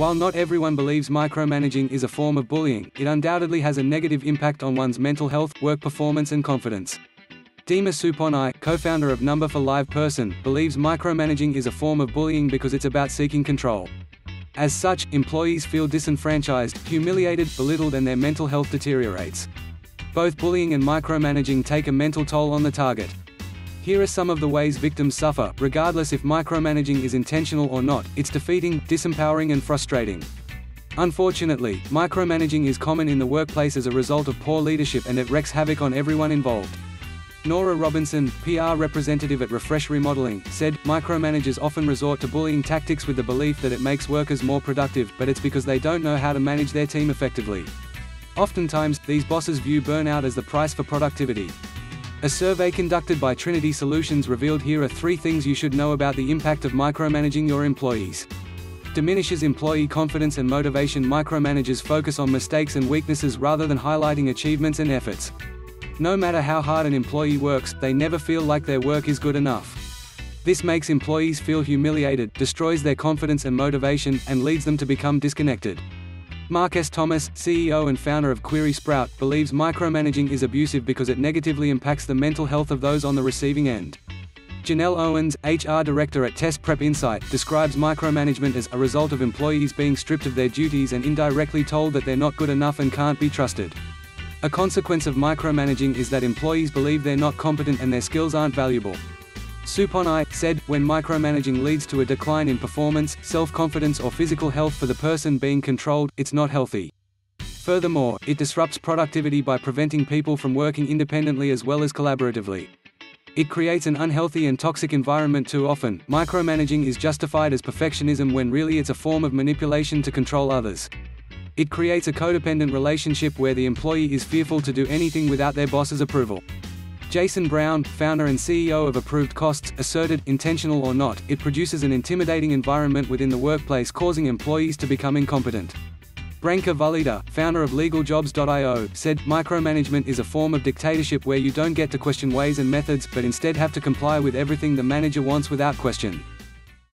While not everyone believes micromanaging is a form of bullying, it undoubtedly has a negative impact on one's mental health, work performance and confidence. Dima Suponau, co-founder of Number for Live Person, believes micromanaging is a form of bullying because it's about seeking control. As such, employees feel disenfranchised, humiliated, belittled and their mental health deteriorates. Both bullying and micromanaging take a mental toll on the target. Here are some of the ways victims suffer, regardless if micromanaging is intentional or not, it's defeating, disempowering and frustrating. Unfortunately, micromanaging is common in the workplace as a result of poor leadership and it wreaks havoc on everyone involved. Nora Robinson, PR representative at Refresh Remodeling, said, Micromanagers often resort to bullying tactics with the belief that it makes workers more productive, but it's because they don't know how to manage their team effectively. Oftentimes, these bosses view burnout as the price for productivity. A survey conducted by Trinity Solutions revealed here are three things you should know about the impact of micromanaging your employees. Diminishes employee confidence and motivation Micromanagers focus on mistakes and weaknesses rather than highlighting achievements and efforts. No matter how hard an employee works, they never feel like their work is good enough. This makes employees feel humiliated, destroys their confidence and motivation, and leads them to become disconnected. Mark S. Thomas, CEO and founder of Query Sprout, believes micromanaging is abusive because it negatively impacts the mental health of those on the receiving end. Janelle Owens, HR director at Test Prep Insight, describes micromanagement as a result of employees being stripped of their duties and indirectly told that they're not good enough and can't be trusted. A consequence of micromanaging is that employees believe they're not competent and their skills aren't valuable. Suponau said, when micromanaging leads to a decline in performance, self-confidence or physical health for the person being controlled, it's not healthy. Furthermore, it disrupts productivity by preventing people from working independently as well as collaboratively. It creates an unhealthy and toxic environment too often. Micromanaging is justified as perfectionism when really it's a form of manipulation to control others. It creates a codependent relationship where the employee is fearful to do anything without their boss's approval. Jason Brown, founder and CEO of Approved Costs, asserted, intentional or not, it produces an intimidating environment within the workplace causing employees to become incompetent. Branka Vuleta, founder of LegalJobs.io, said, Micromanagement is a form of dictatorship where you don't get to question ways and methods but instead have to comply with everything the manager wants without question.